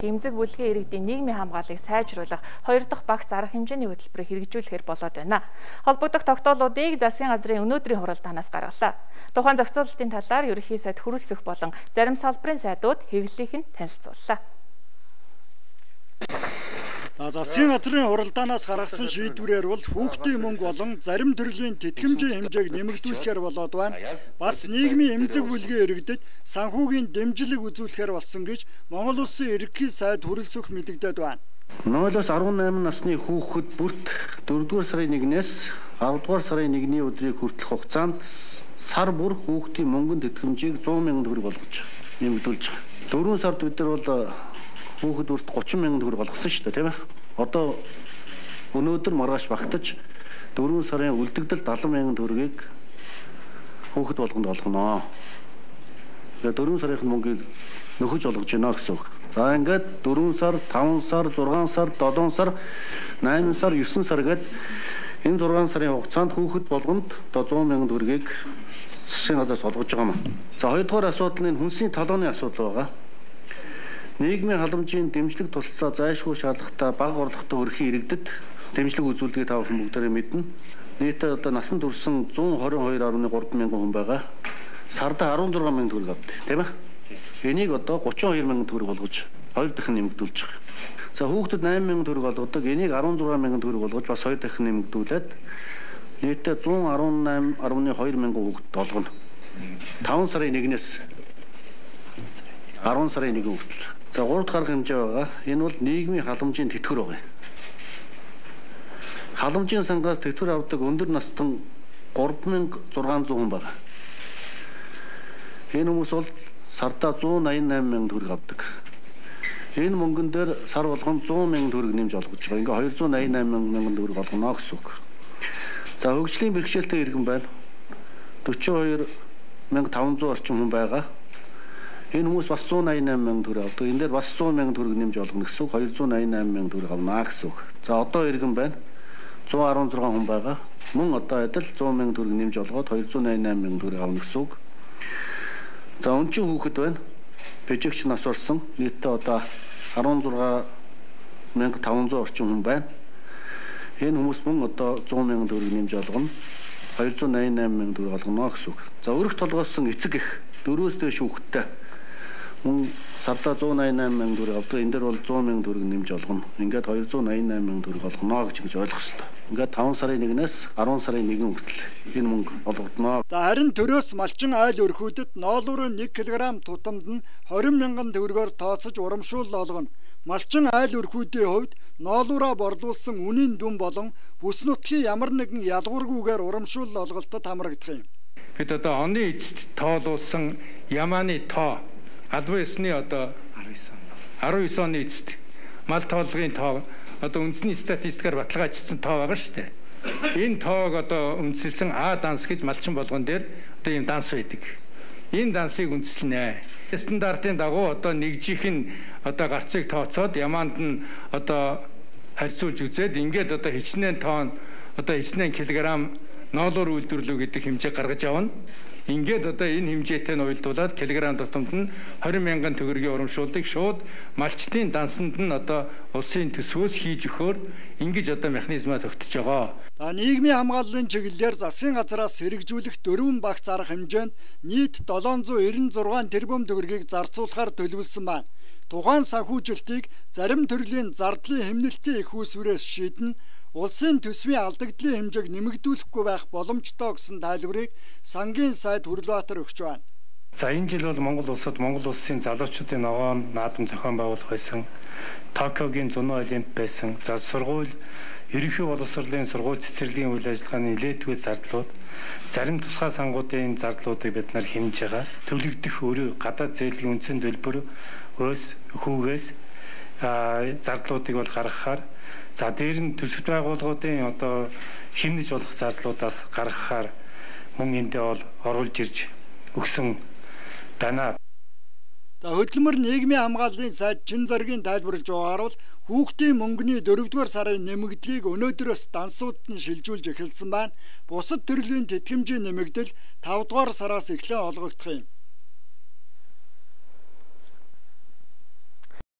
Эмзэг бүлгийн иргэдийн нийгмийн хамгааллыг сайжруулах хоёр дахь багц арга хэмжээний хөтөлбөрийг хэрэгжүүлэхээр болоод байна. Холбогдох тогтоолуудыг засгийн газрын өнөөдрийн хуралдаанаас гаргалаа. Тухайн зохицуулалтын талаар ерөнхий сайд хүрэлцэх болон зарим салбарын сайдууд хэвлэлийг нь танилцууллаа. Засгийн газрын уралдаанаас гаргасан шийдвэрээр бол хүүхдийн мөнгө болон зарим төрлийн тэтгэмжийн хэмжээг нэмэгдүүлэхээр болоод байна. Бас нийгмийн эмзэг бүлгийн иргэдэд санхүүгийн дэмжлэг үзүүлэхээр болсон гэж Монгол Улсын ерөнхий сайд хүрэлцэх мэдэгдээд байна. 0-оос 18 насны хүүхэд бүрт 4-р сарын 1-ээс 10-р сарын 1-ний өдрийг хүртэлх хугацаанд сар бүр хүүхдийн мөнгөнд тэтгэмжийг 100 сая төгрөг болгож нэмэгдүүлж байгаа. 4 сард бид нар бол хүүхэд бүрт 30 мянган төгрөг болгосон шүү дээ тийм ээ. Одоо өнөөдөр маргааш багтаж 4 сарын үлдэгдэл 70 мянган төгрөгийг хүүхэд болгонд болгоно. Тэгээ 4 сарын мөнгийг нөхөж олгож байна гэсэн үг. За ингээд 4 сар, 5 сар, 6 сар, 7 сар, 8 сар, 9 сар гээд энэ 6 сарын хугацаанд хүүхэд болгонд одоо 100 мянган төгрөгийг засгийн газраас олгож байгаа юм. За хоёрдугаар асуудал нь хүнсний талооны асуудал байгаа нийгмийн халамжийн дэмжлэг тусалцаа зайлшгүй шаардлагатай бага орлоготой өрхийн иргэдэд дэмжлэг үзүүлдэг та бүхэн бүгдээрээ мэднэ. Нийтдээ одоо насан турш 122.3 мянган хүн байгаа. Сарда 16 мянган төгрөг авдаг, тийм ээ. Энийг одоо 32 мянган төгрөг болгож хоёр дахин нэмэгдүүлж байгаа. За хүүхдэд 8 мянган төгрөг олгодог. Энийг 16 мянган төгрөг болгож бас хоёр дахин нэмэгдүүлээд нийтдээ 118.2 мянган хүүхдэд олгоно. 5 сарын 1-ээс 10 сарын 1 хүртэл За 3 дахь арга хэмжээ байгаа. Энэ бол нийгмийн халамжийн тэтгэвэр байгаа. Халамжийн сангаас тэтгэвэр авдаг өндөр настан 3600 хүн байна. Энэ хүмүүс бол сардаа 188 мянган төгрөг авдаг. Энэ мөнгөн дээр сар болгон 100 мянган төгрөг нэмж олгож байгаа. Ингээ 288 мянган төгрөг олгоно гэсэн үг. За хөгжлийн бэрхшээлтэй иргэн байна. 42 1500 орчим хүн байгаа. Энэ хүмүүс бас 188 мянган төгрөг авдаг. Энэ дээр бас 100 мянган төгрөг нэмж олгоно гэсэн үг 288 мянган төгрөг авнаа гэсэн үг. За одоо иргэн байна. 116 хүн байгаа. Мөн одоо адил 100 мянган төгрөг нэмж олгоод 288 мянган төгрөг авна гэсэн үг. За өнчин хүүхэд байна. Бэжигч нас орсон. Нийтдээ одоо 16 1500 орчим хүн байна. Энэ хүмүүс мөн одоо 100 мянган төгрөг нэмж олгоно. 288 мянган төгрөг олгоно гэсэн үг. За өрх толгооссон эцэг их дөрвөөс дээш хүүхэдтэй мөн сардаа 188 мянган төгрөг авдаг. Энэ дээр бол 100 мянган төгрөг нэмж олгоно. Ингээд 288 мянган төгрөг олгоно гэж ингэж ойлгох хэрэгтэй. Ингээд 5 сарын 1-ээс 10 сарын 1 хүртэл энэ мөнгө олгогдно. За харин төрөөс малчин айл өрхүүдэд ноолуурын 1 кг тутамд нь 20 мянган төгрөгөөр тооцож урамшуул олгоно. Малчин айл өрхүүдийн хувьд ноолуураа борлуулсан үнийн дүн болон бүс нутгийн ямар нэгэн ялгуургүйгээр урамшуул олголтод хамрагдах юм. Бид одоо оны эцэст тоолуулсан ямааны тоо албан ёсны одоо 19 оны эцэст мал тоолгын тоо одоо үндэсний статистикаар баталгаажсан тоо байгаа шүү дээ. Энэ тоог одоо үндэслэн А данс гэж малчин болгон дээр одоо ийм данс байдаг. Энэ дансыг үндэслэнэ. Стандартын дагуу одоо нэгжих нь одоо гарцыг тооцоод ямаанд нь одоо харьцуулж үзээд ингээд одоо хичнээн тоон одоо хичнээн килограмм ноолоор үйлдвэрлэв гэдэг хэмжээ гаргаж авна. Ингээд одоо энэ хэмжээтэй нь уялдуулаад килограмм тутамд нь 20 мянган төгрөгийн урамшууллыг шууд малчтын дансанд нь одоо улсын төсвөөс хийж өгөхөөр ингэж одоо механизмаа тогтож байгаа. За нийгмийн хамгааллын чиглэлээр засгийн газраас хэрэгжүүлэх дөрвөн багц арга хэмжээнд нийт 796 тэрбум төгрөгийг зарцуулахаар төлөвлөсөн байна. Тухайн санхүүжилтийг зарим төрлийн зардлын хэмнэлтийн их усврээс шийдэн улсын төсвийн алдагдлын хэмжээг нэмэгдүүлэхгүй байх боломжтой гэсэн тайлбарыг сангийн сайд Хүрлбаатар өгч байна. За энэ жил бол Монгол улсад Монгол улсын залуучуудын ногоон наадам зохион байгуулах байсан. Токиогийн зуны олимп байсан. За сургууль ерөнхий боловсролын сургууль цэцэрлэгийн үйл ажиллагааны нэлээдгүй зардлууд зарим тусгай сангуудын зардлуудыг бид нар хэмж байгаа. Төлөгдөх өрөө гадаад зээлийн үндсэн төлбөр өөс хүүгээс зардлуудыг бол гаргахаар За дээр нь төсөвт байгууллагуудын одоо хэмнэж болох зардлуудаас гаргахаар мөн эндээ бол оруулж ирж өгсөн байна. За хөдөлмөр нийгмийн хамгааллын сайд чин зоригийн тайлбарлаж байгаагаар бол хүүхдийн мөнгөний 4-р сарын нэмэгдлийг өнөөдрөөс дансууд нь шилжүүлж эхэлсэн байна. Бусад төрлийн тэтгэмжийн нэмэгдэл 5-р сараас эхлэн олгогдох юм.